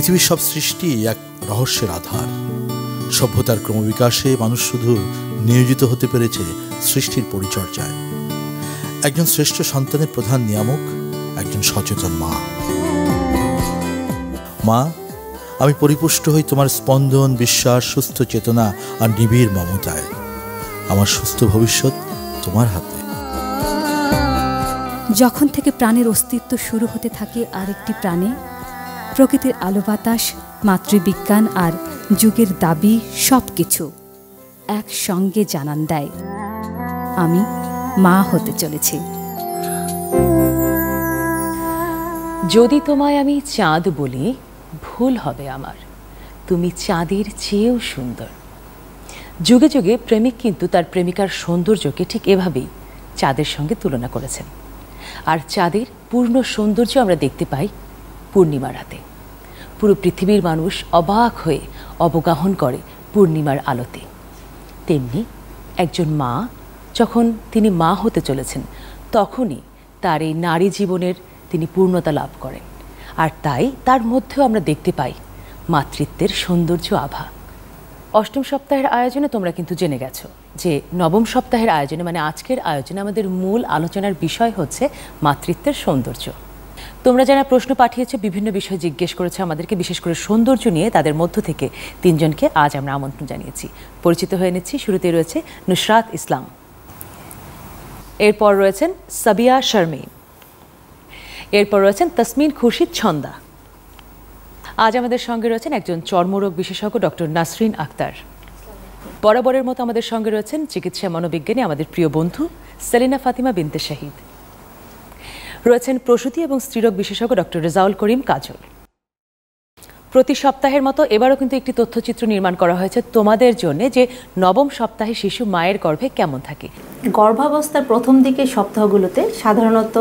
পৃথিবীর সব সৃষ্টি এক রহস্যের আধার। সভ্যতার ক্রমবিকাশে মানুষ শুধু নিয়োজিত হতে পেরেছে সৃষ্টির পরিচর্যায়। একজন শ্রেষ্ঠ সন্তানের প্রধান নিয়ামক, একজন সচেতন মা। মা, আমি পরিপুষ্ট হই তোমার স্পন্দন, বিশ্বাস, সুস্থ চেতনা আর নিবিড় মমতায়। আমার সুস্থ ভবিষ্যৎ তোমার হাতে। যখন থেকে প্রাণের অস্তিত্ব শুরু হতে থাকে আরেকটি প্রাণে প্রকৃতির আলো বাতাস, মাতৃবিজ্ঞান আর যুগের দাবি সব কিছু একসঙ্গে জানান দেয়। আমি মা হতে চলেছি। যদি তোমায় আমি চাঁদ বলি, ভুল হবে আমার। তুমি চাঁদের চেয়েও সুন্দর। যুগে যুগে প্রেমিক কিন্তু তার প্রেমিকার সৌন্দর্যকে ঠিক এভাবেই চাঁদের সঙ্গে তুলনা করেছেন। আর চাঁদের পূর্ণ সৌন্দর্য আমরা দেখতে পাই পূর্ণিমা রাতে। পুরো পৃথিবীর মানুষ অবাক হয়ে অবগাহন করে পূর্ণিমার আলোতে। তেমনি একজন মা যখন তিনি মা হতে চলেছেন, তখনই তার এই নারী জীবনের তিনি পূর্ণতা লাভ করেন। আর তাই তার মধ্যেও আমরা দেখতে পাই মাতৃত্বের সৌন্দর্য আভা। অষ্টম সপ্তাহের আয়োজনে তোমরা কিন্তু জেনে গেছো যে নবম সপ্তাহের আয়োজনে মানে আজকের আয়োজনে আমাদের মূল আলোচনার বিষয় হচ্ছে মাতৃত্বের সৌন্দর্য। তোমরা যারা প্রশ্ন পাঠিয়েছো, বিভিন্ন বিষয় জিজ্ঞেস করেছে আমাদেরকে, বিশেষ করে সৌন্দর্য নিয়ে তাদের মধ্য থেকে তিনজনকে আজ আমরা আমন্ত্রণ জানিয়েছি। পরিচিত হয়ে নিচ্ছি, শুরুতে রয়েছে নুসরাত ইসলাম। এরপর রয়েছেন সাবিয়া শারমিন এরপর রয়েছেন তসমিন খুরশিদ ছন্দা। আজ আমাদের সঙ্গে রয়েছেন একজন চর্মরোগ বিশেষজ্ঞ, ডক্টর নাসরিন আক্তার। বরাবরের মতো আমাদের সঙ্গে রয়েছেন চিকিৎসা মনোবিজ্ঞানী আমাদের প্রিয় বন্ধু সেলিনা ফাতিমা বিনতে শাহিদ। রয়েছেন প্রসূতি এবং স্ত্রীরোগ বিশেষজ্ঞ ডক্টর রেজাউল করিম কাজল। প্রতি সপ্তাহের মতো এবারও কিন্তু একটি তথ্যচিত্র নির্মাণ করা হয়েছে তোমাদের জন্য যে নবম সপ্তাহে শিশু মায়ের গর্ভে কেমন থাকে। গর্ভাবস্থার প্রথম দিকের সপ্তাহগুলোতে সাধারণত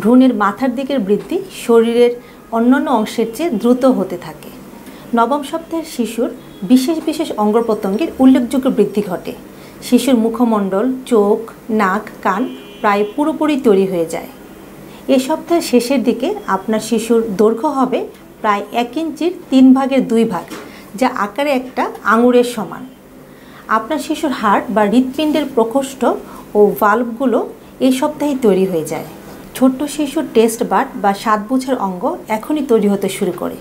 ভ্রূণের মাথার দিকের বৃদ্ধি শরীরের অন্যান্য অংশের চেয়ে দ্রুত হতে থাকে। নবম সপ্তাহের শিশুর বিশেষ বিশেষ অঙ্গ প্রত্যঙ্গের উল্লেখযোগ্য বৃদ্ধি ঘটে। শিশুর মুখমণ্ডল, চোখ, নাক, কান প্রায় পুরোপুরি তৈরি হয়ে যায়। এ সপ্তাহের শেষের দিকে আপনার শিশুর দৈর্ঘ্য হবে প্রায় এক ইঞ্চির তিন ভাগের দুই ভাগ, যা আকারে একটা আঙুরের সমান। আপনার শিশুর হার্ট বা হৃৎপিণ্ডের প্রকোষ্ঠ ও ভাল্বগুলো এই সপ্তাহেই তৈরি হয়ে যায়। ছোট্ট শিশুর টেস্ট বাট বা সাত বুঝের অঙ্গ এখনই তৈরি হতে শুরু করে।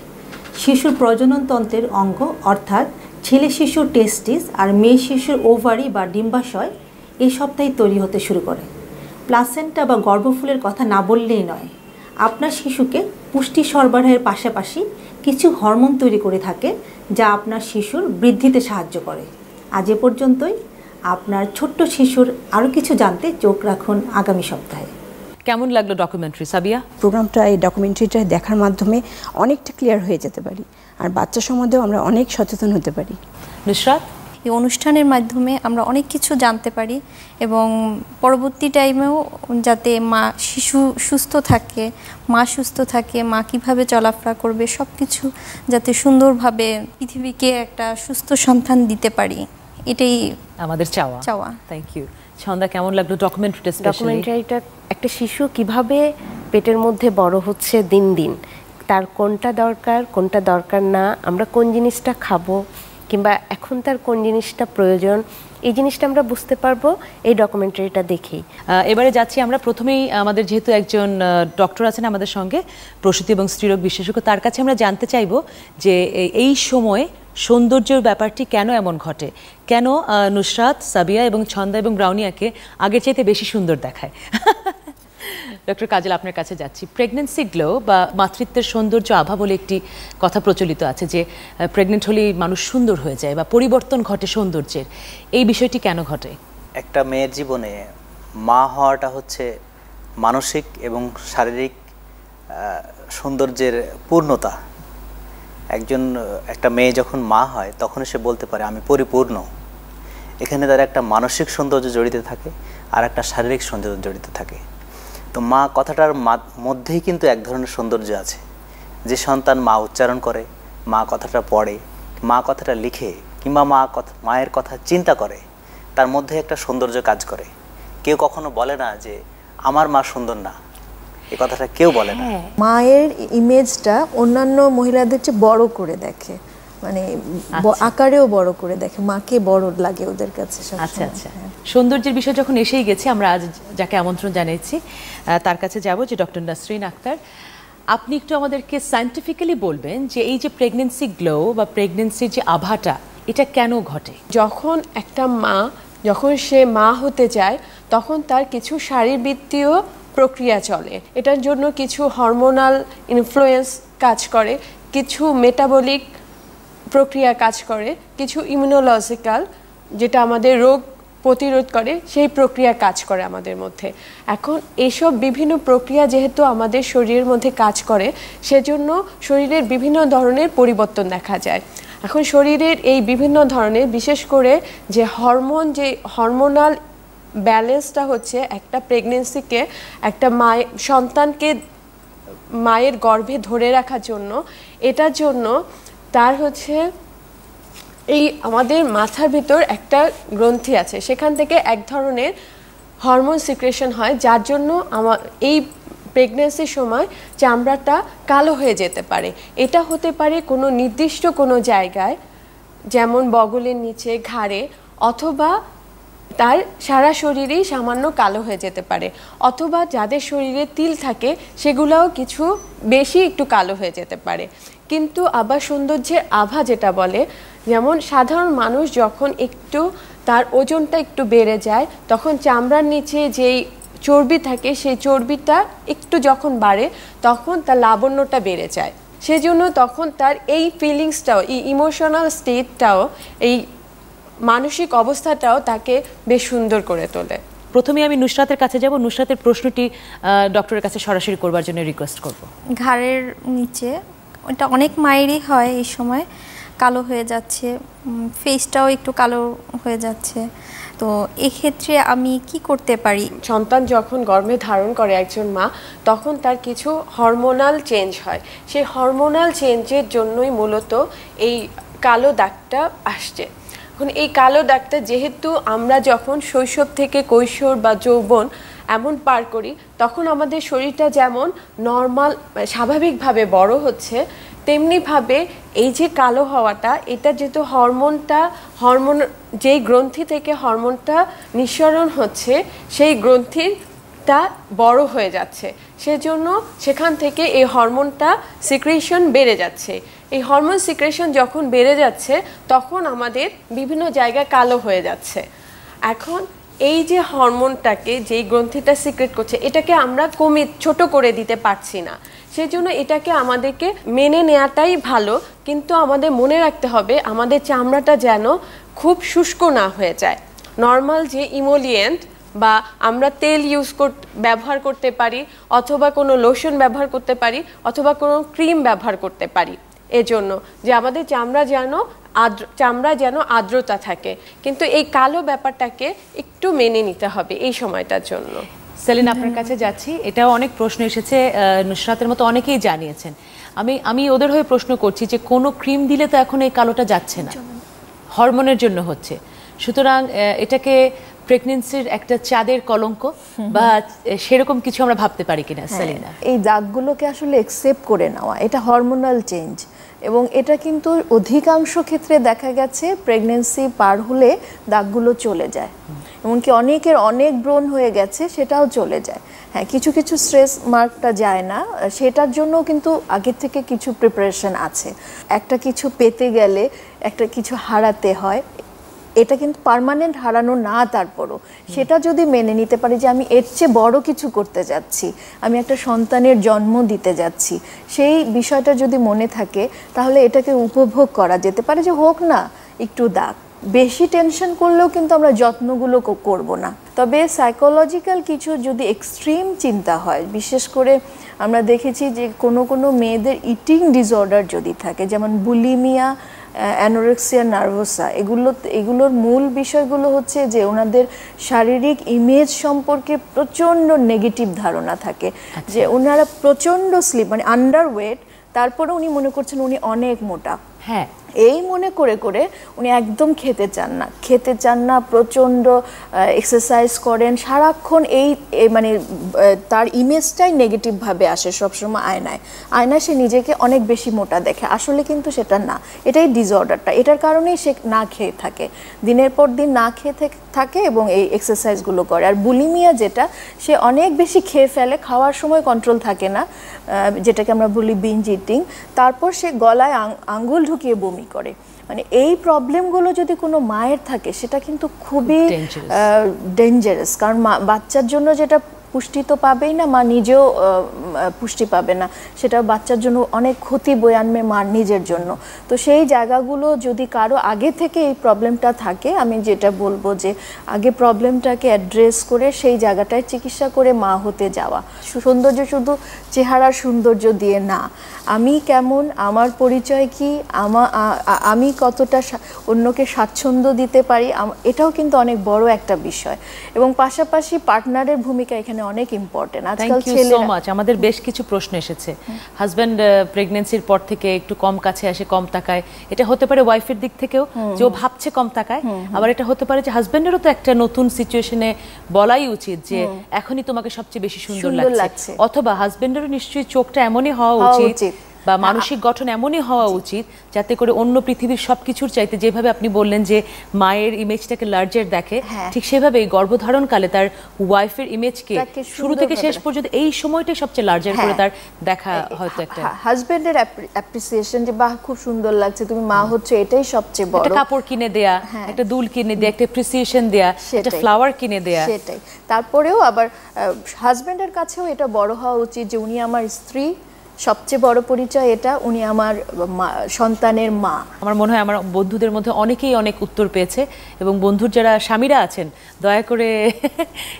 শিশুর প্রজননতন্ত্রের অঙ্গ অর্থাৎ ছেলে শিশুর টেস্টিস আর মেয়ে শিশুর ওভারি বা ডিম্বাশয় এই সপ্তাহে তৈরি হতে শুরু করে। প্লাসেন্টা বা গর্ভফুলের কথা না বললেই নয়। আপনার শিশুকে পুষ্টি সরবরাহের পাশাপাশি কিছু হরমোন তৈরি করে থাকে যা আপনার শিশুর বৃদ্ধিতে সাহায্য করে। আজ এ পর্যন্তই। আপনার ছোট্ট শিশুর আরও কিছু জানতে চোখ রাখুন আগামী সপ্তাহে। কেমন লাগল ডকুমেন্টারি সাবিয়া? প্রোগ্রামটা এই ডকুমেন্টারিটা দেখার মাধ্যমে অনেকটা ক্লিয়ার হয়ে যেতে পারি। আর বাচ্চা সম্বন্ধেও আমরা অনেক সচেতন হতে পারি। নুসরাত? এই অনুষ্ঠানের মাধ্যমে আমরা অনেক কিছু জানতে পারি এবং পরবর্তী টাইমেও যাতে মা শিশু সুস্থ থাকে মা সুস্থ থাকে মা কীভাবে চলাফেরা করবে সব কিছু যাতে সুন্দরভাবে পৃথিবীকে একটা সুস্থ সন্তান দিতে পারি এটাই আমাদের চাওয়া। চাওয়া। থ্যাংক ইউ ছন্দা কেমন লাগল ডকুমেন্টারিটা ডকুমেন্টারিটা একটা শিশু কীভাবে পেটের মধ্যে বড় হচ্ছে দিন দিন? তার কোনটা দরকার কোনটা দরকার না আমরা কোন জিনিসটা খাব কিংবা এখন তার কোন জিনিসটা প্রয়োজন, এই জিনিসটা আমরা বুঝতে পারব, এই ডকুমেন্টারিটা দেখেই। এবারে যাচ্ছি আমরা প্রথমেই আমাদের যেহেতু একজন ডক্টর আছেন আমাদের সঙ্গে, প্রসূতি এবং স্ত্রীরোগ বিশেষজ্ঞ, তার কাছে আমরা জানতে চাইব যে এই সময়ে সৌন্দর্যের ব্যাপারটি কেন এমন ঘটে? কেন নুসরাত, সাবিয়া এবং ছন্দা এবং ব্রাউনিয়াকে আগের চাইতে বেশি সুন্দর দেখায়? ডক্টর কাজল আপনার কাছে যাচ্ছি। প্রেগনেন্সি গ্লো বা মাতৃত্বের সৌন্দর্য আভা বলে একটি কথা প্রচলিত আছে যে প্রেগনেন্ট হলেই মানুষ সুন্দর হয়ে যায় বা পরিবর্তন ঘটে সৌন্দর্যের। এই বিষয়টি কেন ঘটে? একটা মেয়ের জীবনে মা হওয়াটা হচ্ছে মানসিক এবং শারীরিক সৌন্দর্যের পূর্ণতা। একজন, একটা মেয়ে যখন মা হয়, তখন সে বলতে পারে, আমি পরিপূর্ণ। এখানে তার একটা মানসিক সৌন্দর্য জড়িত থাকে আর একটা শারীরিক সৌন্দর্য জড়িত থাকে। তো মা কথাটার মধ্যেই কিন্তু এক ধরনের সৌন্দর্য আছে। যে সন্তান মা উচ্চারণ করে মা কথাটা পড়ে মা কথাটা লিখে কিংবা মা কথা মায়ের কথা চিন্তা করে তার মধ্যে একটা সৌন্দর্য কাজ করে। কেউ কখনো বলে না যে আমার মা সুন্দর না। এ কথাটা কেউ বলে না। হ্যাঁ মায়ের ইমেজটা অন্যান্য মহিলাদের চেয়ে বড় করে দেখে। মানে আচ্ছা। আকারেও বড় করে দেখে। মাকে বড় লাগে ওদের কাছে আচ্ছা আচ্ছা। সৌন্দর্যের বিষয় যখন এসেই গেছি, আমরা আজ যাকে আমন্ত্রণ জানিয়েছি তার কাছে যাব যে ডক্টর নাসরিন আক্তার। আপনি একটু আমাদেরকে সায়েন্টিফিক্যালি বলবেন যে এই যে প্রেগনেন্সি গ্লো বা প্রেগনেন্সির যে আভাটা, এটা কেন ঘটে? যখন একটা মা, যখন সে মা হতে যায়, তখন তার কিছু শারীরবৃত্তীয় প্রক্রিয়া চলে। এটার জন্য কিছু হরমোনাল ইনফ্লুয়েন্স কাজ করে, কিছু মেটাবলিক প্রক্রিয়া কাজ করে, কিছু ইমিউনোলজিক্যাল যেটা আমাদের রোগ প্রতিরোধ করে, সেই প্রক্রিয়া কাজ করে আমাদের মধ্যে। এখন এসব বিভিন্ন প্রক্রিয়া যেহেতু আমাদের শরীরের মধ্যে কাজ করে, সেজন্য শরীরের বিভিন্ন ধরনের পরিবর্তন দেখা যায়। এখন শরীরের এই বিভিন্ন ধরনের, বিশেষ করে যে হরমোন, যে হরমোনাল ব্যালেন্সটা হচ্ছে একটা প্রেগনেন্সিকে, একটা মায়ের, সন্তানকে মায়ের গর্ভে ধরে রাখার জন্য, এটার জন্য তার হচ্ছে এই আমাদের মাথার ভিতর একটা গ্রন্থি আছে। সেখান থেকে এক ধরনের হরমোন সিক্রেশন হয়, যার জন্য আমার এই প্রেগনেন্সির সময় চামড়াটা কালো হয়ে যেতে পারে। এটা হতে পারে কোনো নির্দিষ্ট কোনো জায়গায়, যেমন বগলের নিচে, ঘাড়ে, অথবা তার সারা শরীরেই সামান্য কালো হয়ে যেতে পারে। অথবা যাদের শরীরে তিল থাকে, সেগুলোও কিছু বেশি একটু কালো হয়ে যেতে পারে। কিন্তু আবার সৌন্দর্যের আভা যেটা বলে যেমন সাধারণ মানুষ যখন একটু তার ওজনটা একটু বেড়ে যায় তখন চামড়ার নিচে যেই চর্বি থাকে সেই চর্বিটা একটু যখন বাড়ে তখন তার লাবণ্যটা বেড়ে যায়। সেজন্য তখন তার এই ফিলিংসটাও এই ইমোশনাল স্টেটটাও এই মানসিক অবস্থাটাও তাকে বেশ সুন্দর করে তোলে। প্রথমে আমি নুসরাতের কাছে যাব। নুসরাতের প্রশ্নটি ডক্টরের কাছে সরাসরি করবার জন্য রিকোয়েস্ট করব। ঘাড়ের নিচে ওটা অনেক মায়েরই হয় এই সময়। কালো হয়ে যাচ্ছে ফেসটাও একটু কালো হয়ে যাচ্ছে। তো এক্ষেত্রে আমি কি করতে পারি? সন্তান যখন গর্ভে ধারণ করে একজন মা, তখন তার কিছু হরমোনাল চেঞ্জ হয়। সেই হরমোনাল চেঞ্জের জন্যই মূলত এই কালো দাগটা আসছে। এখন এই কালো দাগটা যেহেতু আমরা যখন শৈশব থেকে কৈশোর বা যৌবন এমন পার করি, তখন আমাদের শরীরটা যেমন নর্মাল স্বাভাবিকভাবে বড় হচ্ছে তেমনিভাবে এই যে কালো হওয়াটা, এটা যেহেতু হরমোনটা, হরমোন যেই গ্রন্থি থেকে হরমোনটা নিঃসরণ হচ্ছে, সেই গ্রন্থিটা বড় হয়ে যাচ্ছে। সেজন্য সেখান থেকে এই হরমোনটা সিক্রেশন বেড়ে যাচ্ছে। এই হরমোন সিক্রেশন যখন বেড়ে যাচ্ছে, তখন আমাদের বিভিন্ন জায়গায় কালো হয়ে যাচ্ছে। এখন এই যে হরমোনটাকে যেই গ্রন্থিটা সিক্রেট করছে, এটাকে আমরা কমে, ছোট করে দিতে পারছি না। সেই জন্য এটাকে আমাদেরকে মেনে নেওয়াটাই ভালো, কিন্তু আমাদের মনে রাখতে হবে আমাদের চামড়াটা যেন খুব শুষ্ক না হয়ে যায়। নর্মাল যে ইমোলিয়েন্ট বা আমরা তেল ইউজ ব্যবহার করতে পারি, অথবা কোনো লোশন ব্যবহার করতে পারি, অথবা কোনো ক্রিম ব্যবহার করতে পারি। এজন্য যে আমাদের চামড়া যেন আর্দ্র চামড়া যেন আর্দ্রতা থাকে। কিন্তু এই কালো ব্যাপারটাকে একটু মেনে নিতে হবে এই সময়টার জন্য। সেলিন আপনার কাছে যাচ্ছি। এটাও অনেক প্রশ্ন এসেছে নুসরাতের মতো অনেকেই জানিয়েছেন। আমি আমি ওদের হয়ে প্রশ্ন করছি যে কোনো ক্রিম দিলে তো এখন এই কালোটা যাচ্ছে না। হরমোনের জন্য হচ্ছে। সুতরাং এটাকে প্রেগনেন্সির একটা চাঁদের কলঙ্ক বা সেরকম কিছু আমরা ভাবতে পারি কিনা সেলিনা? এই দাগগুলোকে আসলে একসেপ্ট করে নেওয়া এটা হরমোনাল চেঞ্জ এবং এটা কিন্তু অধিকাংশ ক্ষেত্রে দেখা গেছে প্রেগনেন্সি পার হলে দাগগুলো চলে যায়। এমনকি অনেকের অনেক ব্রণ হয়ে গেছে সেটাও চলে যায়। হ্যাঁ কিছু কিছু স্ট্রেস মার্কটা যায় না। সেটার জন্য কিন্তু আগের থেকে কিছু প্রিপারেশন আছে। একটা কিছু পেতে গেলে একটা কিছু হারাতে হয়। এটা কিন্তু পার্মানেন্ট হারানো না তারপরও। সেটা যদি মেনে নিতে পারি যে আমি এর চেয়ে বড় কিছু করতে যাচ্ছি, আমি একটা সন্তানের জন্ম দিতে যাচ্ছি, সেই বিষয়টা যদি মনে থাকে, তাহলে এটাকে উপভোগ করা যেতে পারে যে হোক না, একটু দাগ। বেশি টেনশন করলেও কিন্তু আমরা যত্নগুলো করব না। তবে সাইকোলজিক্যাল কিছু যদি এক্সট্রিম চিন্তা হয়, বিশেষ করে আমরা দেখেছি যে কোনো কোনো মেয়েদের ইটিং ডিসঅর্ডার যদি থাকে, যেমন বুলিমিয়া অ্যানোরেক্সিয়া নার্ভোসা এগুলো এগুলোর মূল বিষয়গুলো হচ্ছে যে ওনাদের শারীরিক ইমেজ সম্পর্কে প্রচণ্ড নেগেটিভ ধারণা থাকে। যে ওনারা প্রচণ্ড স্লিপ মানে আন্ডার ওয়েট তারপরে উনি মনে করছেন উনি অনেক মোটা। হ্যাঁ এই মনে করে করে উনি একদম খেতে চান না। খেতে চান না, প্রচণ্ড এক্সারসাইজ করেন, সারাক্ষণ এই মানে তার ইমেজটাই নেগেটিভভাবে আসে সবসময় আয়নায়। আয়নায় সে নিজেকে অনেক বেশি মোটা দেখে। আসলে কিন্তু সেটা না। এটাই ডিসঅর্ডারটা এটার কারণেই সে না খেয়ে থাকে। দিনের পর দিন না খেয়ে থেকে- এবং এই এক্সারসাইজগুলো করে। আর বুলিমিয়া যেটা, সে অনেক বেশি খেয়ে ফেলে, খাওয়ার সময় কন্ট্রোল থাকে না যেটাকে আমরা বলি বিঞ্জ ইটিং তারপর সে গলায় আঙ্গুল ঢুকিয়ে বমি করে। মানে এই প্রবলেমগুলো যদি কোনো মায়ের থাকে সেটা কিন্তু খুবই. ডেঞ্জারাস কারণ বাচ্চার জন্য যেটা পুষ্টি তো পাবেই না মা নিজেও পুষ্টি পাবে না। সেটা বাচ্চার জন্য অনেক ক্ষতি বয়ে আনবে মার নিজের জন্য। তো সেই জায়গাগুলো যদি কারও আগে থেকে এই প্রবলেমটা থাকে আমি যেটা বলব যে আগে প্রবলেমটাকে অ্যাড্রেস করে সেই জায়গাটায় চিকিৎসা করে মা হতে যাওয়া। সৌন্দর্য শুধু চেহারার সৌন্দর্য দিয়ে না। আমি কেমন? আমার পরিচয় কি? আমা আমি কতটা অন্যকে স্বাচ্ছন্দ্য দিতে পারি? এটাও কিন্তু অনেক বড় একটা বিষয়। এবং পাশাপাশি পার্টনারের ভূমিকা এখানে অনেক ইম্পর্টেন্ট আজকাল আমাদের বেশ কিছু প্রশ্ন এসেছে। হাজব্যান্ড প্রেগনেন্সির পর থেকে একটু কম কাছে আসে কম তাকায়। এটা হতে পারে ওয়াইফের দিক থেকেও যে ও ভাবছে কম তাকায়। আবার এটা হতে পারে যে হাজব্যান্ডেরও তো একটা নতুন সিচুয়েশনে বলাই উচিত যে এখনই তোমাকে সবচেয়ে বেশি সুন্দর লাগছে। অথবা হাজব্যান্ডেরও নিশ্চয়ই চোখটা এমনই হওয়া উচিত। বা মানসিক গঠন এমনই হওয়া উচিত যাতে করে অন্য পৃথিবীর সবকিছুর চাইতে যেভাবে আপনি বললেন যে মায়ের ইমেজটাকে লার্জার দেখে হ্যাঁ। ঠিক সেভাবে গর্ভধারণকালে তার ওয়াইফের ইমেজকে শুরু থেকে শেষ পর্যন্ত এই সময়টাই সবচেয়ে লার্জার করে হ্যাঁ। তার দেখা হয়তো একটা হাজবেন্ডের অ্যাপ্রিসিয়েশন যে বাহ খুব সুন্দর লাগছে তুমি মা হচ্ছে এটাই সবচেয়ে বড় একটা কাপড় কিনে দেয়া হ্যাঁ। একটা দুল কিনে দেয়া একটা অ্যাপ্রিসিয়েশন দেয়া একটা ফ্লাওয়ার কিনে দেয়া সেটাই তারপরেও আবার হাজবেন্ডের কাছেও এটা বড় হওয়া উচিত যে উনি আমার স্ত্রী সবচেয়ে বড় পরিচয় এটা উনি আমার মা- সন্তানের মা। আমার মনে হয় আমার বন্ধুদের মধ্যে অনেকেই অনেক উত্তর পেয়েছে এবং বন্ধুর যারা স্বামীরা আছেন দয়া করে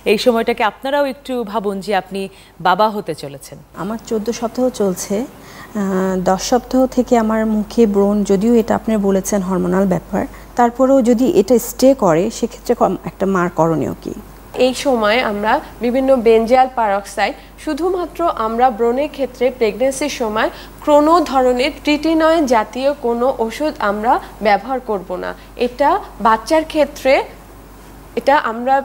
এই সময়টাকে আপনারাও একটু ভাবুন যে আপনি বাবা হতে চলেছেন। আমার চোদ্দ সপ্তাহ চলছে দশ সপ্তাহ থেকে আমার মুখে ব্রণ যদিও এটা আপনি বলেছেন হরমোনাল ব্যাপার। তারপরেও যদি এটা স্টে করে সেক্ষেত্রে কম- একটা মার করণীয় কি? এই সময় আমরা বিভিন্ন বেঞ্জাল পারক্সাইড শুধুমাত্র আমরা ব্রণের ক্ষেত্রে প্রেগনেন্সির সময় কোনো ধরনের ট্রিটিনয়েড জাতীয় কোনো ওষুধ আমরা ব্যবহার করব না। এটা বাচ্চার ক্ষেত্রে, এটা আমরা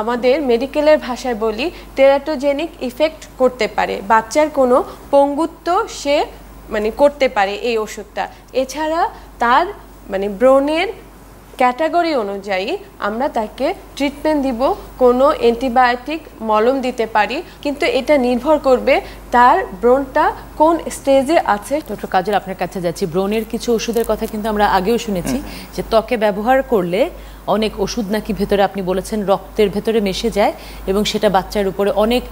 আমাদের মেডিকেলের ভাষায় বলি টেরাটোজেনিক ইফেক্ট করতে পারে। বাচ্চার কোনো পঙ্গুত্ব সে মানে করতে পারে এই ওষুধটা। এছাড়া তার মানে ব্রণের ক্যাটাগরি অনুযায়ী আমরা তাকে ট্রিটমেন্ট দিব কোনো অ্যান্টিবায়োটিক মলম দিতে পারি কিন্তু এটা নির্ভর করবে তার ব্রণটা কোন স্টেজে আছে। ডক্টর কাজল আপনার কাছে যাচ্ছি। ব্রণের কিছু ওষুধের কথা কিন্তু আমরা আগেও শুনেছি যে ত্বকে ব্যবহার করলে অনেক ওষুধ নাকি ভেতরে আপনি বলেছেন রক্তের ভেতরে মিশে যায় এবং সেটা বাচ্চার উপরে অনেক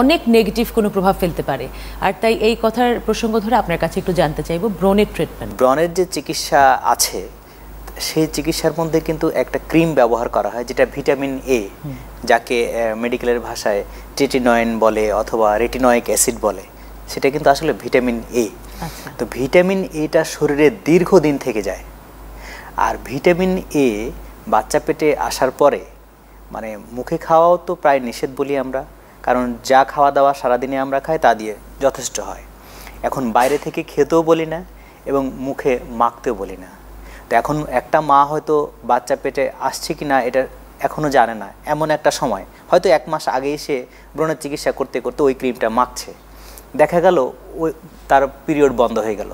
অনেক নেগেটিভ কোনো প্রভাব ফেলতে পারে। আর তাই এই কথার প্রসঙ্গ ধরে আপনার কাছে একটু জানতে চাইব ব্রণের ট্রিটমেন্ট ব্রণের যে চিকিৎসা আছে সেই চিকিৎসার মধ্যে কিন্তু একটা ক্রিম ব্যবহার করা হয় যেটা ভিটামিন এ যাকে মেডিকেলের ভাষায় ট্রিটিনয়েন বলে অথবা রেটিনয়েক অ্যাসিড বলে। সেটা কিন্তু আসলে ভিটামিন এ আচ্ছা। তো ভিটামিন এটা শরীরে দীর্ঘদিন থেকে যায়। আর ভিটামিন এ বাচ্চা পেটে আসার পরে মানে মুখে খাওয়াও তো প্রায় নিষেধ বলি আমরা কারণ যা খাওয়া দাওয়া সারাদিনে আমরা খাই তা দিয়ে যথেষ্ট হয়। এখন বাইরে থেকে খেতেও বলি না এবং মুখে মাখতেও বলি না। তো এখন একটা মা হয়তো বাচ্চা পেটে আসছে কি না এটা এখনও জানে না। এমন একটা সময়। হয়তো এক মাস আগেই সে ব্রণের চিকিৎসা করতে করতে ওই ক্রিমটা মাখছে। দেখা গেল ওই তার পিরিয়ড বন্ধ হয়ে গেল।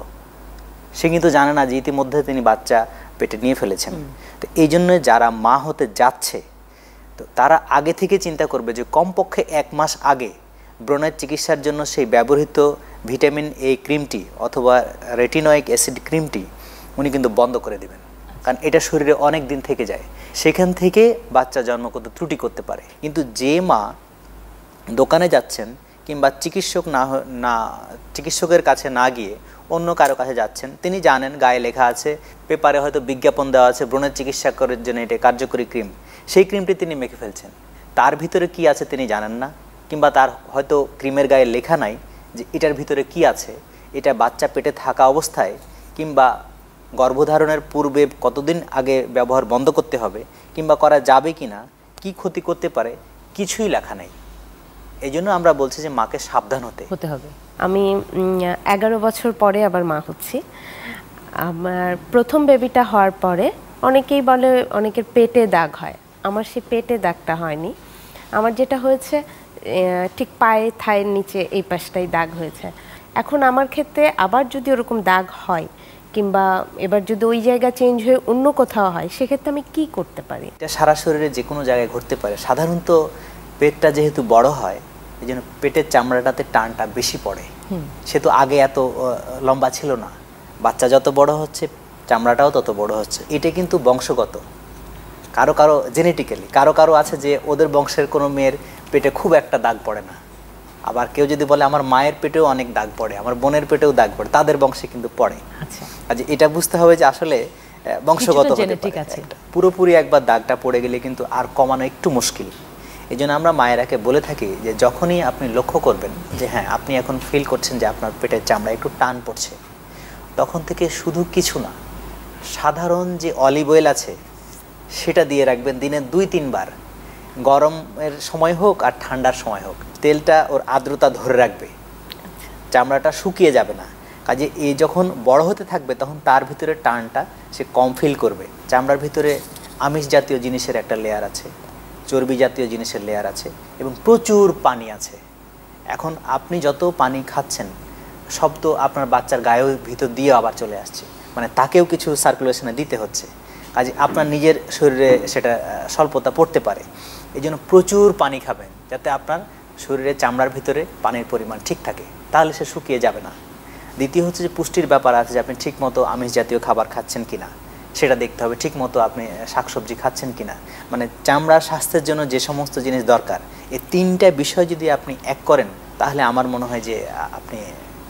সে কিন্তু জানে না যে ইতিমধ্যে তিনি বাচ্চা পেটে নিয়ে ফেলেছেন। তো এই জন্য যারা মা হতে যাচ্ছে তো তারা আগে থেকে চিন্তা করবে যে কমপক্ষে এক মাস আগে ব্রণের চিকিৎসার জন্য সেই ব্যবহৃত ভিটামিন এ ক্রিমটি অথবা রেটিনয়েক অ্যাসিড ক্রিমটি উনি কিন্তু বন্ধ করে দেবেন। কারণ এটা শরীরে অনেক দিন থেকে যায়। সেখান থেকে বাচ্চা জন্মগত ত্রুটি করতে পারে। কিন্তু যে মা দোকানে যাচ্ছেন কিংবা চিকিৎসক না না, চিকিৎসকের কাছে না গিয়ে অন্য কারও কাছে যাচ্ছেন, তিনি জানেন গায়ে লেখা আছে, পেপারে হয়তো বিজ্ঞাপন দেওয়া আছে, ব্রণের চিকিৎসা করার জন্য এটা কার্যকরী ক্রিম। সেই ক্রিমটি তিনি মেখে ফেলছেন। তার ভিতরে কি আছে তিনি জানেন না? কিংবা তার হয়তো ক্রিমের গায়ে লেখা নাই যে এটার ভিতরে কি আছে? এটা বাচ্চা পেটে থাকা অবস্থায় কিংবা গর্ভধারণের পূর্বে কতদিন আগে ব্যবহার বন্ধ করতে হবে কিংবা করা যাবে কি না কী ক্ষতি করতে পারে, কিছুই লেখা নেই। এই জন্য আমরা বলছি যে মাকে সাবধান হতে। হতে হবে। আমি এগারো বছর পরে আবার মা হচ্ছি। আমার প্রথম বেবিটা হওয়ার পরে অনেকেই বলে, অনেকের পেটে দাগ হয়। আমার সে পেটে দাগটা হয়নি। আমার যেটা হয়েছে ঠিক পায়ে, থায়ের নিচে এই পাশটাই দাগ হয়েছে। এখন আমার ক্ষেত্রে আবার যদি ওরকম দাগ হয় কিংবা এবার যদি ওই জায়গা চেঞ্জ হয়ে অন্য কোথাও হয় সেক্ষেত্রে আমি কি করতে পারি? এটা সারা শরীরে যে কোনো জায়গায় ঘটতে পারে। সাধারণত পেটটা যেহেতু বড় হয় এই জন্য পেটের চামড়াটাতে টানটা বেশি পড়ে। সে তো আগে এত লম্বা ছিল না। বাচ্চা যত বড় হচ্ছে চামড়াটাও তত বড় হচ্ছে। এটা কিন্তু বংশগত। কারও কারও জেনেটিক্যালি কারও কারও আছে যে ওদের বংশের কোনো মেয়ের পেটে খুব একটা দাগ পড়ে না। আবার কেউ যদি বলে আমার মায়ের পেটেও অনেক দাগ পড়ে আমার বোনের পেটেও দাগ পড়ে তাদের বংশে কিন্তু পড়ে। আচ্ছা। এটা বুঝতে হবে যে আসলে বংশগত। পুরোপুরি একবার দাগটা পড়ে গেলে কিন্তু আর কমানো একটু মুশকিল। এই জন্য আমরা মায়েরাকে বলে থাকি যে যখনই আপনি লক্ষ্য করবেন যে হ্যাঁ আপনি এখন ফিল করছেন যে আপনার পেটের চামড়া একটু টান পড়ছে তখন থেকে শুধু কিছু না সাধারণ যে অলিভ অয়েল আছে সেটা দিয়ে রাখবেন দিনে দুই তিনবার। গরমের সময় হোক আর ঠান্ডার সময় হোক। তেলটা ওর আর্দ্রতা ধরে রাখবে। চামড়াটা শুকিয়ে যাবে না। কাজে এ যখন বড় হতে থাকবে তখন তার ভিতরে টানটা সে কম ফিল করবে। চামড়ার ভিতরে আমিষ জাতীয় জিনিসের একটা লেয়ার আছে চর্বি জাতীয় জিনিসের লেয়ার আছে এবং প্রচুর পানি আছে। এখন আপনি যত পানি খাচ্ছেন সব তো আপনার বাচ্চার গায়েও ভিতর দিয়ে আবার চলে আসছে। মানে তাকেও কিছু সার্কুলেশনে দিতে হচ্ছে। কাজে আপনার নিজের শরীরে সেটা স্বল্পতা পড়তে পারে। এই জন্য প্রচুর পানি খাবেন যাতে আপনার শরীরে চামড়ার ভিতরে পানির পরিমাণ ঠিক থাকে, তাহলে সে শুকিয়ে যাবে না। দ্বিতীয় হচ্ছে যে পুষ্টির ব্যাপার আছে যে আপনি ঠিকমতো আমিষ জাতীয় খাবার খাচ্ছেন কিনা, সেটা দেখতে হবে ঠিক মতো আপনি শাকসবজি খাচ্ছেন কিনা। মানে চামড়ার স্বাস্থ্যের জন্য যে সমস্ত জিনিস দরকার এই তিনটা বিষয় যদি আপনি এক করেন, তাহলে আমার মনে হয় যে আপনি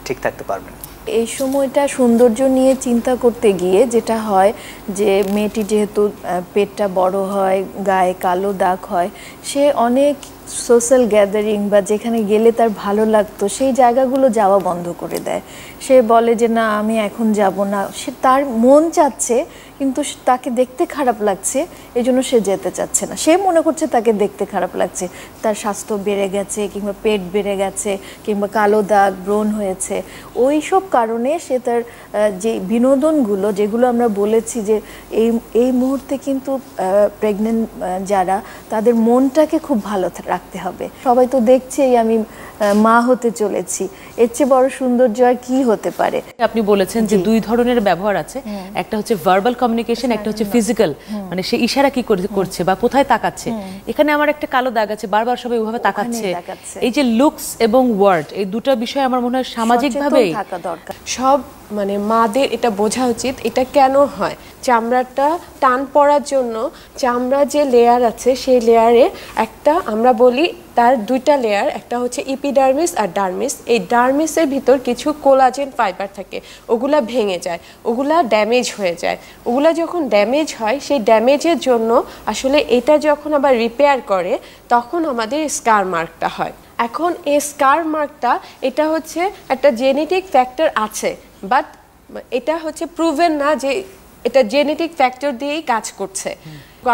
ঠিক থাকতে পারবেন। এই সময়টা সৌন্দর্য নিয়ে চিন্তা করতে গিয়ে যেটা হয় যে মেয়েটি যেহেতু পেটটা বড় হয়, গায়ে কালো দাগ হয়, সে অনেক সোশ্যাল গ্যাদারিং বা যেখানে গেলে তার ভালো লাগতো, সেই জায়গাগুলো যাওয়া বন্ধ করে দেয়। সে বলে যে, না, আমি এখন যাব না। সে তার মন চাচ্ছে কিন্তু তাকে দেখতে খারাপ লাগছে এই জন্য সে যেতে চাচ্ছে না। সে মনে করছে তাকে দেখতে খারাপ লাগছে। তার স্বাস্থ্য বেড়ে গেছে কিংবা পেট বেড়ে গেছে কিংবা কালো দাগ ব্রণ হয়েছে। ওই সব কারণে সে তার যে বিনোদনগুলো যেগুলো আমরা বলেছি যে এই এই মুহূর্তে কিন্তু প্রেগনেন্ট যারা তাদের মনটাকে খুব ভালো রাখতে হবে। সবাই তো দেখছেই আমি মা হতে চলেছি। এর চেয়ে বড় সৌন্দর্য আর কি হতে পারে? আপনি বলেছেন যে দুই ধরনের ব্যবহার আছে। একটা হচ্ছে ভার্বাল কমিউনিকেশন একটা হচ্ছে ফিজিক্যাল মানে সে ইশারা কি করে- করছে বা কোথায় তাকাচ্ছে। এখানে আমার একটা কালো দাগ আছে বারবার সবাই ওইভাবে তাকাচ্ছে। এই যে লুকস এবং ওয়ার্ড এই দুটো বিষয় আমার মনে হয় সামাজিকভাবে সচেতন থাকা দরকার। সব মানে মাদের এটা বোঝা উচিত, এটা কেন হয়? চামড়াটা টান পড়ার জন্য চামড়া যে লেয়ার আছে, সেই লেয়ারে একটা আমরা বলি তার দুইটা লেয়ার একটা হচ্ছে ইপিডার্মিস আর ডার্মিস এই ডার্মিসের ভিতর কিছু কোলাজেন ফাইবার থাকে, ওগুলা ভেঙে যায়, ওগুলা ড্যামেজ হয়ে যায়। ওগুলা যখন ড্যামেজ হয়, সেই ড্যামেজের জন্য আসলে এটা যখন আবার রিপেয়ার করে, তখন আমাদের স্কার মার্কটা হয়। এখন এই স্কার মার্কটা এটা হচ্ছে একটা জেনেটিক ফ্যাক্টর আছে বাট এটা হচ্ছে প্রুভেন না যে এটা জেনেটিক ফ্যাক্টর দিয়েই কাজ করছে।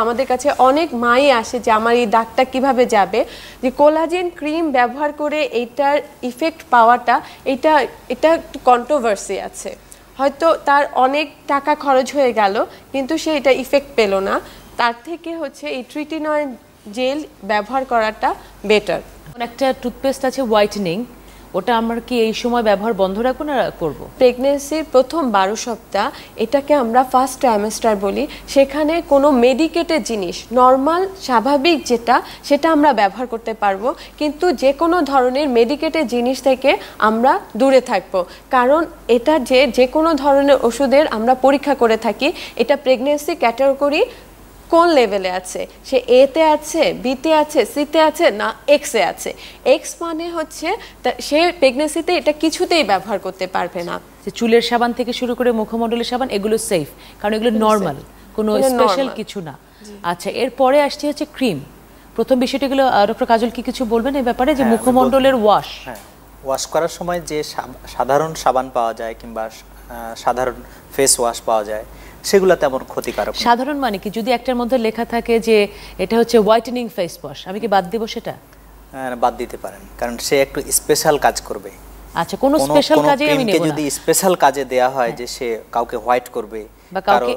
আমাদের কাছে অনেক মাই আসে যে আমার এই দাগটা কীভাবে যাবে, যে কোলাজেন ক্রিম ব্যবহার করে এইটার ইফেক্ট পাওয়াটা, এটা এটা একটু কন্ট্রোভার্সি আছে। হয়তো তার অনেক টাকা খরচ হয়ে গেল, কিন্তু সে এটা ইফেক্ট পেল না। তার থেকে হচ্ছে এই ট্রিটিনয়েড জেল ব্যবহার করাটা বেটার একটা টুথপেস্ট আছে হোয়াইটেনিং ওটা আমরা কি এই সময় ব্যবহার বন্ধ রাখব না করব? প্রেগনেন্সির প্রথম বারো সপ্তাহ, এটাকে আমরা ফার্স্ট ট্রাইমেস্টার বলি। সেখানে কোনো মেডিকেটেড জিনিস নর্মাল স্বাভাবিক যেটা, সেটা আমরা ব্যবহার করতে পারব। কিন্তু যে কোনো ধরনের মেডিকেটেড জিনিস থেকে আমরা দূরে থাকব। কারণ এটা যে যে কোনো ধরনের ওষুধের আমরা পরীক্ষা করে থাকি, এটা প্রেগনেন্সি ক্যাটাগরি কোন লেভেলে আছে? সে এতে আছে বিতে আছে সিতে আছে না এক্সে আছে? এক্স মানে হচ্ছে সে প্রেগনেন্সিতে এটা কিছুতেই ব্যবহার করতে পারবে না। যে চুলের সাবান থেকে শুরু করে মুখমণ্ডলের সাবান এগুলো সেফ কারণ এগুলো নর্মাল কোনো স্পেশাল কিছু না। আচ্ছা এরপরে আসছে হচ্ছে ক্রিম প্রথম বিষয়টা গেলো ডক্টর কাজল কি কিছু বলবেন এই ব্যাপারে? যে হ্যাঁ, মুখমণ্ডলের ওয়াশ হ্যাঁ ওয়াশ করার সময় যে সাধারণ সাবান পাওয়া যায় কিংবা আহ, সাধারণ ফেস ওয়াশ পাওয়া যায় সেগুলো তেমন ক্ষতিকারক সাধারণ মানে কি? যদি একটার মধ্যে লেখা থাকে যে এটা হচ্ছে হোয়াইটেনিং ফেস ওয়াশ আমি কি বাদ দিব সেটা? হ্যাঁ, বাদ দিতে পারেন কারণ সে একটু স্পেশাল কাজ করবে। আচ্ছা কোনো স্পেশাল কাজে আমি নেব না। যদি স্পেশাল কাজে দেয়া হয় যে সে কাউকে হোয়াইট করবে বা কাউকে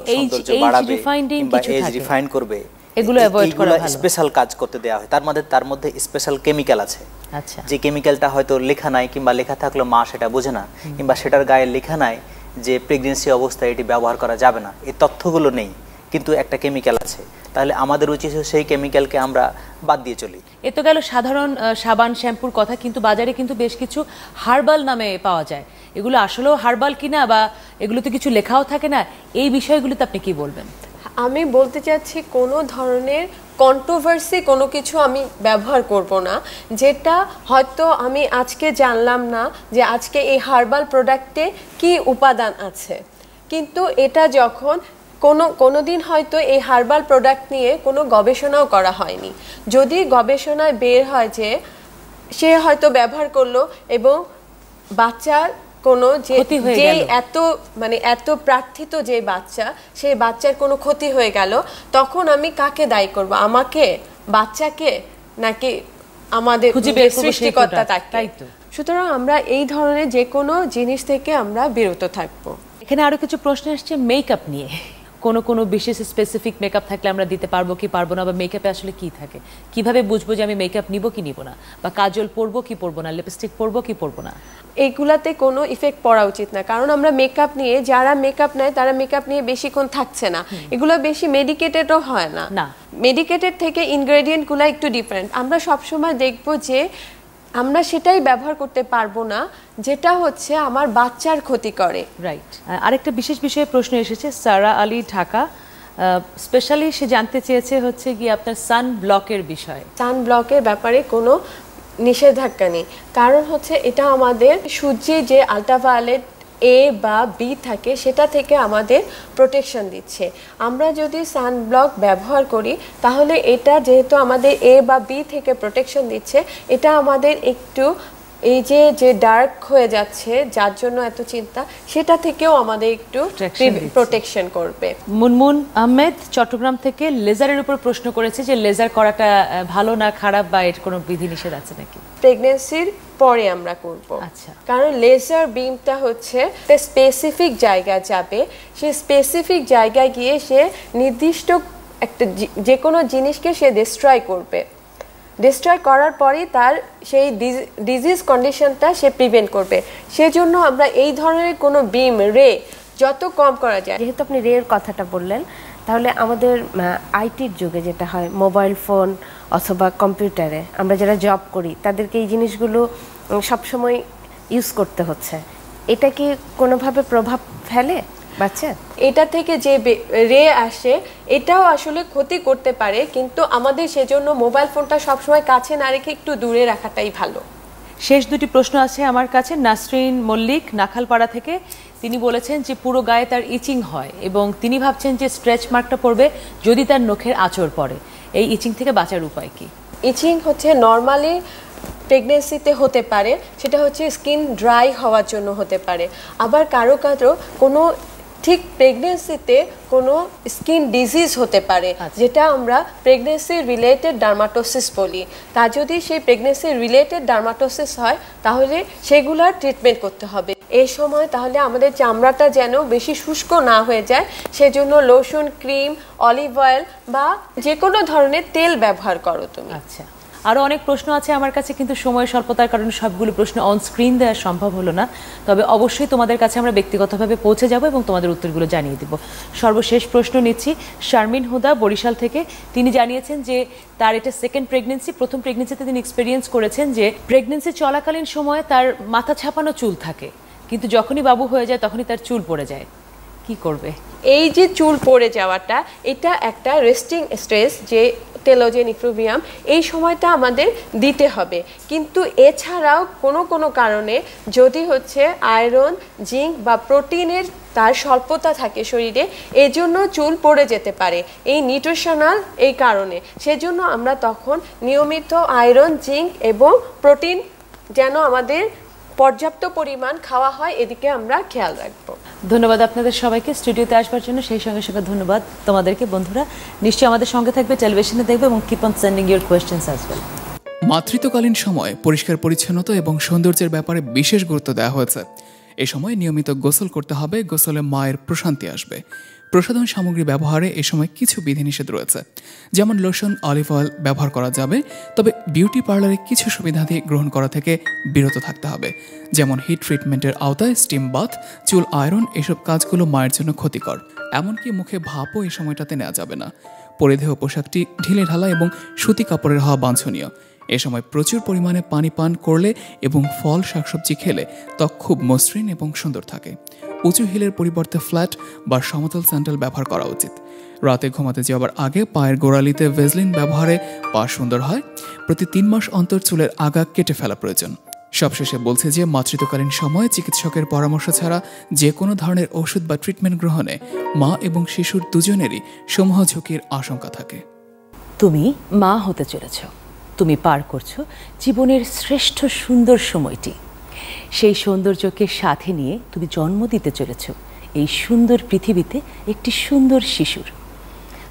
refining কিংবা কিছু এজ থাকে। রিফাইন করবে এগুলো avoid করা ভালো। স্পেশাল কাজ করতে দেয়া হয়। তার মধ্যে তার মধ্যে স্পেশাল কেমিক্যাল আছে। আচ্ছা। যে কেমিক্যালটা হয়তো লেখা নাই কিংবা লেখা থাকলেও মা সেটা বোঝে না কিংবা সেটার গায়ে লেখা নাই যে প্রেগনেন্সি অবস্থায় এটি ব্যবহার করা যাবে না এই তথ্যগুলো নেই কিন্তু একটা কেমিক্যাল আছে। তাহলে আমাদের উচিত সেই কেমিক্যালকে আমরা বাদ দিয়ে চলি। এ তো গেল সাধারণ সাবান শ্যাম্পুর কথা কিন্তু বাজারে কিন্তু বেশ কিছু হার্বাল নামে পাওয়া যায়। এগুলো আসলেও হার্বাল কিনা বা এগুলোতে কিছু লেখাও থাকে না এই বিষয়গুলোতে আপনি কি বলবেন? আমি বলতে চাচ্ছি কোনো ধরনের কন্ট্রোভার্সি কোনো কিছু আমি ব্যবহার করব না। যেটা হয়তো আমি আজকে জানলাম না যে আজকে এই হার্বাল প্রোডাক্টে কি উপাদান আছে। কিন্তু এটা যখন কোনো কোনো দিন হয়তো এই হার্বাল প্রোডাক্ট নিয়ে কোনো গবেষণাও করা হয়নি। যদি গবেষণায় বের হয় যে সে হয়তো ব্যবহার করল এবং বাচ্চার কোনো যে যে এত মানে এত প্রার্থিত যে বাচ্চা সেই বাচ্চার কোনো ক্ষতি হয়ে গেল তখন আমি কাকে দায়ী করব? আমাকে বাচ্চাকে নাকি আমাদের সৃষ্টিকর্তা তাই তো। সুতরাং আমরা এই ধরনের যে কোনো জিনিস থেকে আমরা বিরত থাকব। এখানে আরও কিছু প্রশ্ন আসছে মেকআপ নিয়ে। কোনো কোনো বিশেষ স্পেসিফিক মেকআপ থাকলে আমরা দিতে পারব কি পারব না বা মেকআপে আসলে কি থাকে? কীভাবে বুঝব যে আমি মেকআপ নিব কি নিব না? বা কাজল পরবো কি পরবো না? লিপস্টিক পরবো কি পরবো না? এগুলাতে কোনো ইফেক্ট পড়া উচিত না। কারণ আমরা মেকআপ নিয়ে যারা মেকআপ নেয় তারা মেকআপ নিয়ে বেশিক্ষণ থাকছে না। এগুলো বেশি মেডিকেটেডও হয় না। না। মেডিকেটেড থেকে ইনগ্রেডিয়েন্টগুলো একটু ডিফারেন্ট আমরা সবসময় দেখব যে আমরা সেটাই ব্যবহার করতে পারব না যেটা হচ্ছে আমার বাচ্চার ক্ষতি করে। রাইট আরেকটা বিশেষ বিষয়ে প্রশ্ন এসেছে সারা আলী ঢাকা। স্পেশালি সে জানতে চেয়েছে হচ্ছে কি আপনার সান ব্লকের বিষয়ে। সান ব্লকের ব্যাপারে কোনো নিষেধাজ্ঞা নেই। কারণ হচ্ছে এটা আমাদের সূর্যে যে আলট্রাভায়োলেট এ বা বি থাকে, সেটা থেকে আমাদের প্রোটেকশন দিচ্ছে। আমরা যদি সানব্লক ব্যবহার করি, তাহলে এটা যেহেতু আমাদের এ বা বি থেকে প্রোটেকশন দিচ্ছে, এটা আমাদের একটু এই যে যে ডার্ক হয়ে যাচ্ছে যার জন্য এত চিন্তা সেটা থেকেও আমাদের একটু প্রোটেকশন করবে। মুনমুন আহমেদ চট্টগ্রাম থেকে লেজারের উপর প্রশ্ন করেছে যে লেজার করাটা ভালো না খারাপ বা এর কোনো বিধিনিষেধ আছে নাকি? প্রেগনেন্সির পরে আমরা করব। আচ্ছা। কারণ লেজার বিমটা হচ্ছে স্পেসিফিক জায়গায় যাবে। সে স্পেসিফিক জায়গায় গিয়ে সে নির্দিষ্ট একটা যে কোনো জিনিসকে সে ডিস্ট্রয় করবে। ডিস্ট্রয় করার পরেই তার সেই ডিজিজ কন্ডিশনটা সে প্রিভেন্ট করবে। সেজন্য আমরা এই ধরনের কোনো বিম রে যত কম করা যায়। যেহেতু আপনি রের কথাটা বললেন, তাহলে আমাদের আইটির যুগে যেটা হয় মোবাইল ফোন অথবা কম্পিউটারে আমরা যারা জব করি, তাদেরকে এই জিনিসগুলো সবসময় ইউজ করতে হচ্ছে। এটা কি কোনোভাবে প্রভাব ফেলে? বাচ্চার এটা থেকে যে বে- রে আসে এটাও আসলে ক্ষতি করতে পারে কিন্তু আমাদের সেজন্য মোবাইল ফোনটা সবসময় কাছে না রেখে একটু দূরে রাখাটাই ভালো। শেষ দুটি প্রশ্ন আছে আমার কাছে। নাসরিন মল্লিক নাখালপাড়া থেকে। তিনি বলেছেন যে পুরো গায়ে তার ইচিং হয় এবং তিনি ভাবছেন যে স্ট্রেচ মার্কটা পড়বে যদি তার নখের আঁচড় পড়ে। এই ইচিং থেকে বাঁচার উপায় কি? ইচিং হচ্ছে নর্মালি প্রেগনেন্সিতে হতে পারে সেটা হচ্ছে স্কিন ড্রাই হওয়ার জন্য হতে পারে। আবার কারও কারও কোনো ঠিক প্রেগনেন্সিতে কোনো স্কিন ডিজিজ হতে পারে যেটা আমরা প্রেগনেন্সি রিলেটেড ডার্মাটোসিস বলি। তা যদি সেই প্রেগনেন্সি রিলেটেড ডার্মাটোসিস হয় তাহলে সেগুলার ট্রিটমেন্ট করতে হবে। এই সময় তাহলে আমাদের চামড়াটা যেন বেশি শুষ্ক না হয়ে যায় সেজন্য লোশন ক্রিম অলিভ অয়েল বা যে কোনো ধরনের তেল ব্যবহার করো তুমি। আচ্ছা। আরও অনেক প্রশ্ন আছে আমার কাছে, কিন্তু সময় স্বল্পতার কারণে সবগুলো প্রশ্ন অন স্ক্রিন দেওয়া সম্ভব হলো না। তবে অবশ্যই তোমাদের কাছে আমরা ব্যক্তিগতভাবে পৌঁছে যাব এবং তোমাদের উত্তরগুলো জানিয়ে দেব। সর্বশেষ প্রশ্ন নিচ্ছি, শারমিন হুদা বরিশাল থেকে, তিনি জানিয়েছেন যে তার এটা সেকেন্ড প্রেগনেন্সি প্রথম প্রেগনেন্সিতে তিনি এক্সপিরিয়েন্স করেছেন যে প্রেগনেন্সি চলাকালীন সময়ে তার মাথা ছাপানো চুল থাকে। কিন্তু যখনই বাবু হয়ে যায়, তখনই তার চুল পড়ে যায়। কি করবে? এই যে চুল পড়ে যাওয়াটা, এটা একটা রেস্টিং স্ট্রেস যে টেলোজেন ইফ্রুভিয়াম এই সময়টা আমাদের দিতে হবে। কিন্তু এছাড়াও কোনো কোনো কারণে যদি হচ্ছে আয়রন, জিঙ্ক বা প্রোটিনের তার স্বল্পতা থাকে শরীরে, এজন্য চুল পড়ে যেতে পারে। এই নিউট্রিশনাল এই কারণে। সেজন্য আমরা তখন নিয়মিত আয়রন, জিঙ্ক এবং প্রোটিন যেন আমাদের পর্যাপ্ত পরিমাণ খাওয়া হয় এদিকে আমরা খেয়াল রাখব। ধন্যবাদ আপনাদের সবাইকে। স্টুডিওতে আসবার জন্য সেই সঙ্গে সঙ্গে ধন্যবাদ তোমাদেরকে। বন্ধুরা নিশ্চয়ই আমাদের সঙ্গে থাকবে টেলিভিশনে দেখবে এবং keep on sending your questions as well মাতৃত্বকালীন সময় পরিষ্কার পরিচ্ছন্নতা এবং সৌন্দর্যের ব্যাপারে বিশেষ গুরুত্ব দেওয়া হয়েছে। এ সময় নিয়মিত গোসল করতে হবে গোসলে মায়ের প্রশান্তি আসবে। প্রসাধন সামগ্রী ব্যবহারে এ সময় কিছু বিধিনিষেধ রয়েছে। যেমন লোশন, অলিভ অয়েল ব্যবহার করা যাবে, তবে বিউটি পার্লারে কিছু সুবিধাদি গ্রহণ করা থেকে বিরত থাকতে হবে। যেমন হিট ট্রিটমেন্টের আওতায় স্টিম বাথ, চুল আয়রন এসব কাজগুলো মায়ের জন্য ক্ষতিকর। এমনকি মুখে ভাপও এই সময়টাতে নেওয়া যাবে না। পরিধেয় পোশাকটি ঢিলে ঢালা এবং সুতি কাপড়ের হওয়া বাঞ্ছনীয়। এ সময় প্রচুর পরিমাণে পানি পান করলে এবং ফল, শাকসবজি খেলে ত্বক খুব মসৃণ এবং সুন্দর থাকে। উঁচু হিলের পরিবর্তে ফ্ল্যাট বা সমতল স্যান্ডেল ব্যবহার করা উচিত। রাতে ঘুমাতে যাওয়ার আগে পায়ের গোড়ালিতে ভেজলিন ব্যবহারে পা সুন্দর হয়। প্রতি তিন মাস অন্তর চুলের আগা কেটে ফেলা প্রয়োজন। সবশেষে বলছে যে, মাতৃত্বকালীন সময়ে চিকিৎসকের পরামর্শ ছাড়া যে কোনো ধরনের ওষুধ বা ট্রিটমেন্ট গ্রহণে মা এবং শিশুর দুজনেরই সমূহ ঝুঁকির আশঙ্কা থাকে। তুমি মা হতে চলেছ। তুমি পার করছ জীবনের শ্রেষ্ঠ সুন্দর সময়টি। সেই সৌন্দর্যকে সাথে নিয়ে তুমি জন্ম দিতে চলেছ। এই সুন্দর পৃথিবীতে একটি সুন্দর শিশুর।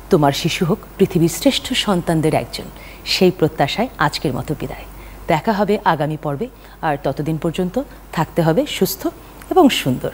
তোমার শিশু হোক পৃথিবীর শ্রেষ্ঠ সন্তানদের একজন। সেই প্রত্যাশায় আজকের মতো বিদায়। দেখা হবে আগামী পর্বে। আর ততদিন পর্যন্ত থাকতে হবে সুস্থ এবং সুন্দর।